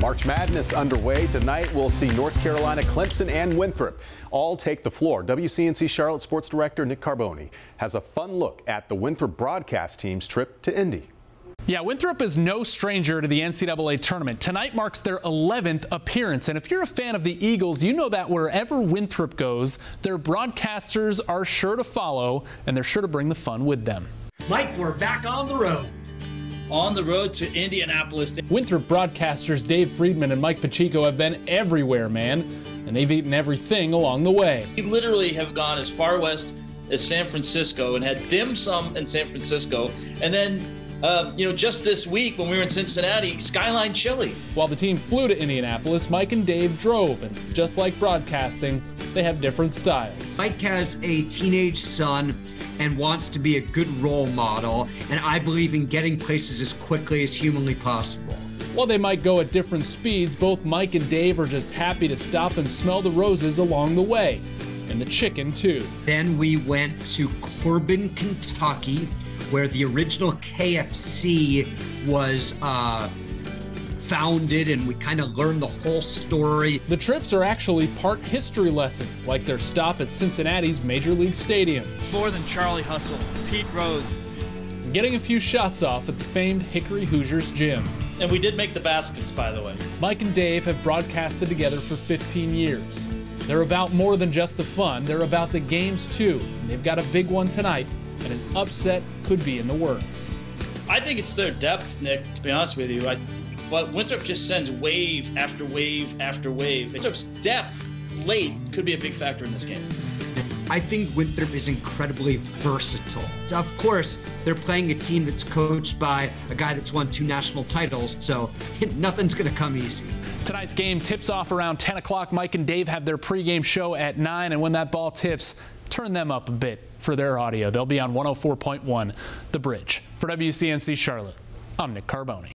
March Madness underway. Tonight we'll see North Carolina, Clemson, and Winthrop all take the floor. WCNC Charlotte Sports Director Nick Carboni has a fun look at the Winthrop broadcast team's trip to Indy. Yeah, Winthrop is no stranger to the NCAA tournament. Tonight marks their 11th appearance. And if you're a fan of the Eagles, you know that wherever Winthrop goes, their broadcasters are sure to follow and they're sure to bring the fun with them. Mike, we're back on the road on the road to Indianapolis. Winthrop broadcasters Dave Friedman and Mike Pacheco have been everywhere, man, and they've eaten everything along the way. We literally have gone as far west as San Francisco and had dim sum in San Francisco, and then uh, you know, just this week when we were in Cincinnati, Skyline Chili. While the team flew to Indianapolis, Mike and Dave drove, and just like broadcasting, they have different styles. Mike has a teenage son and wants to be a good role model, and I believe in getting places as quickly as humanly possible. While they might go at different speeds, both Mike and Dave are just happy to stop and smell the roses along the way. And the chicken, too. Then we went to Corbin, Kentucky, where the original KFC was uh, founded and we kind of learned the whole story. The trips are actually part history lessons, like their stop at Cincinnati's Major League Stadium. More than Charlie Hustle, Pete Rose. Getting a few shots off at the famed Hickory Hoosiers gym. And we did make the baskets, by the way. Mike and Dave have broadcasted together for 15 years. They're about more than just the fun, they're about the games too. And they've got a big one tonight, and an upset could be in the works. I think it's their depth, Nick, to be honest with you. I but Winthrop just sends wave after wave after wave. Winthrop's depth late could be a big factor in this game. I think Winthrop is incredibly versatile. Of course, they're playing a team that's coached by a guy that's won two national titles, so nothing's going to come easy. Tonight's game tips off around 10 o'clock. Mike and Dave have their pregame show at 9, and when that ball tips, turn them up a bit for their audio. They'll be on 104.1 The Bridge. For WCNC Charlotte, I'm Nick Carboni.